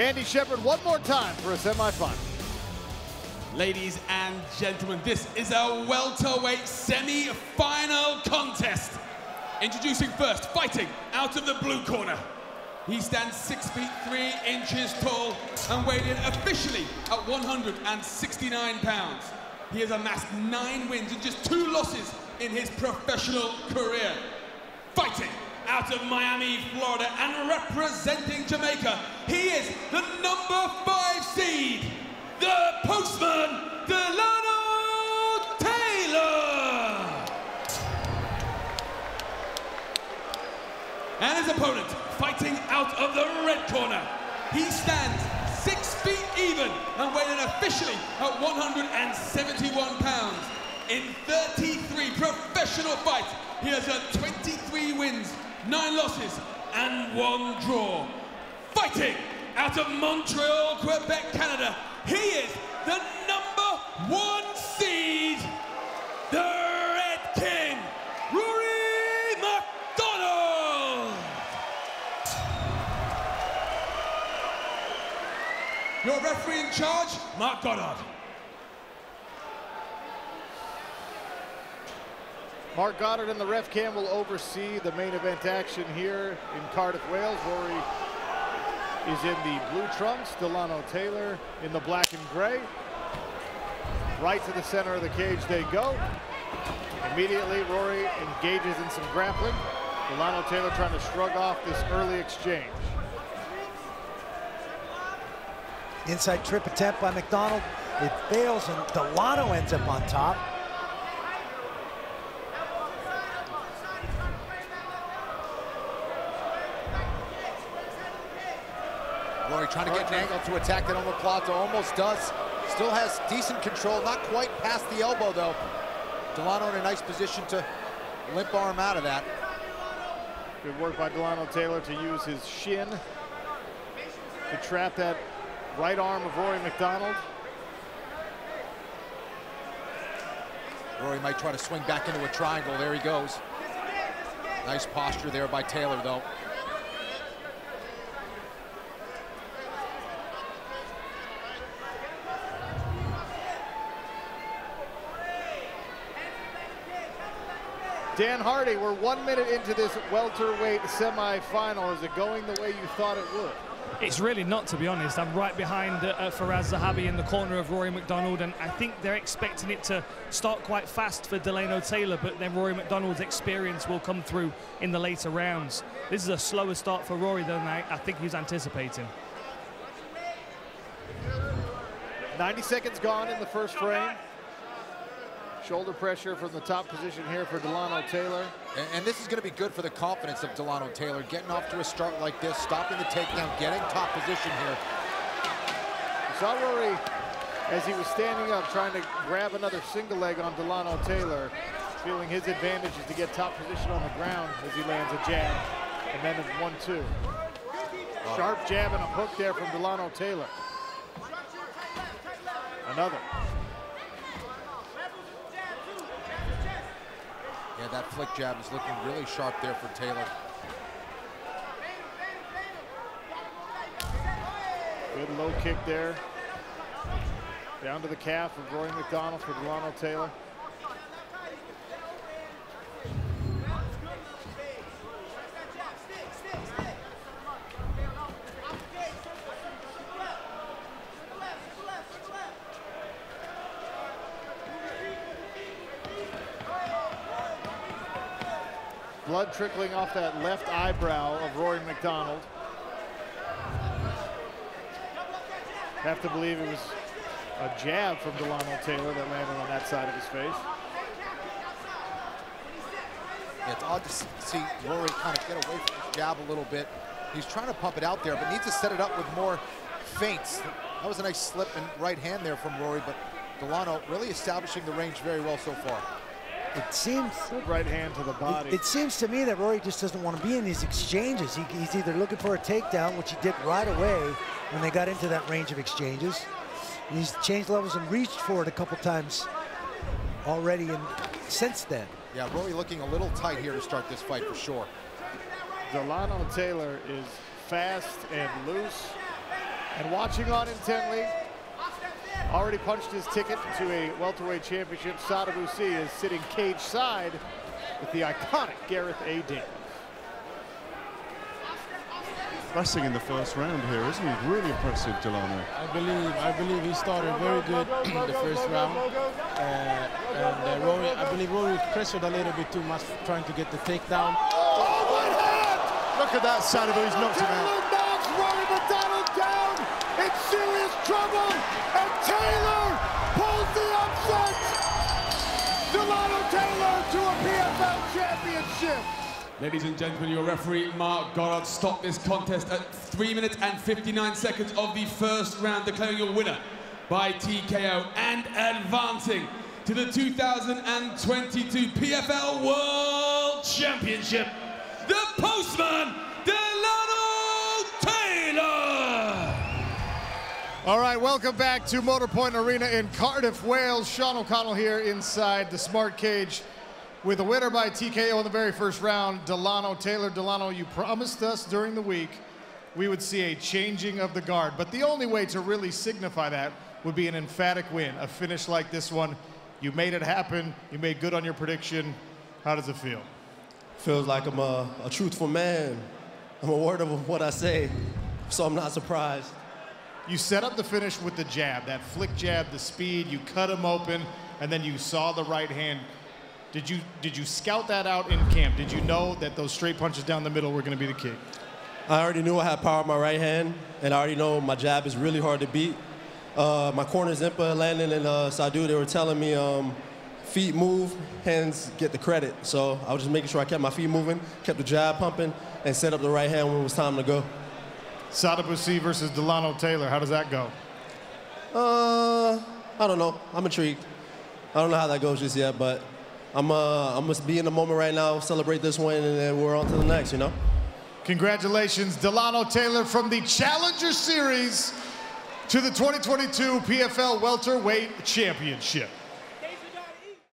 Andy Shepherd one more time for a semifinal. Ladies and gentlemen, this is a welterweight semi-final contest. Introducing first, fighting out of the blue corner. He stands six feet three inches tall and weighed in officially at 169 pounds. He has amassed nine wins and just two losses in his professional career. Fighting out of Miami, Florida, and representing Jamaica, he is the number five seed, the postman, Dilano Taylor. And his opponent, fighting out of the red corner, he stands six feet even and weighed officially at 171 pounds. In 33 professional fights, he has had 23 wins, nine losses, and one draw. Fighting out of Montreal, Quebec, Canada, he is the number one seed, the Red King, Rory MacDonald. Your referee in charge, Mark Goddard. Mark Goddard and the ref cam will oversee the main event action here in Cardiff, Wales. Rory is in the blue trunks, Dilano Taylor in the black and gray. Right to the center of the cage they go. Immediately, Rory engages in some grappling. Dilano Taylor trying to shrug off this early exchange. Inside trip attempt by MacDonald. It fails and Dilano ends up on top. Rory trying to get an angle to attack that omoplata, almost does. Still has decent control, not quite past the elbow though. Dilano in a nice position to limp arm out of that. Good work by Dilano Taylor to use his shin to trap that right arm of Rory MacDonald. Rory might try to swing back into a triangle. There he goes. Nice posture there by Taylor though. Dan Hardy, we're one minute into this welterweight semifinal. Is it going the way you thought it would? It's really not, to be honest. I'm right behind uh, uh, Firas Zahabi in the corner of Rory MacDonald, and I think they're expecting it to start quite fast for Dilano Taylor, but then Rory MacDonald's experience will come through in the later rounds. This is a slower start for Rory than I, I think he was anticipating. 90 seconds gone in the first frame. Shoulder pressure from the top position here for Dilano Taylor. And, and, this is going to be good for the confidence of Dilano Taylor, getting off to a start like this, stopping the takedown, getting top position here. Saw Rory as he was standing up trying to grab another single leg on Dilano Taylor, feeling his advantage is to get top position on the ground as he lands a jab, and then a one-two. Sharp jab and a hook there from Dilano Taylor. Another. Yeah, that flick jab is looking really sharp there for Taylor. Good low kick there. Down to the calf of Rory MacDonald for Dilano Taylor. Blood trickling off that left eyebrow of Rory MacDonald. Have to believe it was a jab from Dilano Taylor that landed on that side of his face. Yeah, it's odd to see Rory kind of get away from his jab a little bit. He's trying to pump it out there, but needs to set it up with more feints. That was a nice slip and right hand there from Rory, but Dilano really establishing the range very well so far. It seems Good right hand to the body. It, it, seems to me that Rory just doesn't want to be in these exchanges. He, he's either looking for a takedown, which he did right away when they got into that range of exchanges. He's changed levels and reached for it a couple times already and since then. Yeah, Rory looking a little tight here to start this fight for sure. Dilano Taylor is fast and loose. And watching on intently, already punched his ticket to a welterweight championship. Sadibou Sy is sitting cage side with the iconic Gareth A. Davies. Pressing in the first round here, isn't he? Really impressive, Dilano. I believe I believe he started very good in the first round. Uh, and uh, Rory, I believe Rory pressured a little bit too much trying to get the takedown. Oh, what hand! Look at that, Sanadu, he's knocked him out. Taylor knocks Rory MacDonald down in serious trouble, and Taylor pulls the upset. Dilano Taylor to a PFL championship. Ladies and gentlemen, your referee, Mark Goddard, stopped this contest at 3 minutes and 59 seconds of the first round, declaring your winner by TKO and advancing to the 2022 PFL World Championship, the postman, All right, welcome back to Motorpoint Arena in Cardiff, Wales. Sean O'Connell here inside the Smart Cage with a winner by TKO in the very first round, Dilano Taylor. Dilano, you promised us during the week we would see a changing of the guard, but the only way to really signify that would be an emphatic win, a finish like this one. You made it happen. You made good on your prediction. How does it feel? Feels like I'm a, a truthful man. I'm a word of what I say, so I'm not surprised. You set up the finish with the jab, that flick jab, the speed. You cut him open, and then you saw the right hand. Did you did you scout that out in camp? Did you know that those straight punches down the middle were going to be the key? I already knew I had power in my right hand, and I already know my jab is really hard to beat. Uh, my corners, Impa, Landon, and uh, Sadu, they were telling me um, feet move, hands get the credit. So I was just making sure I kept my feet moving, kept the jab pumping, and set up the right hand when it was time to go. Sadibou Sy versus Dilano Taylor. How does that go? Uh, I don't know. I'm intrigued. I don't know how that goes just yet, but I'm uh, I'm gonna be in the moment right now, celebrate this win, and then we're on to the next. You know. Congratulations, Dilano Taylor from the Challenger Series to the 2022 PFL Welterweight Championship.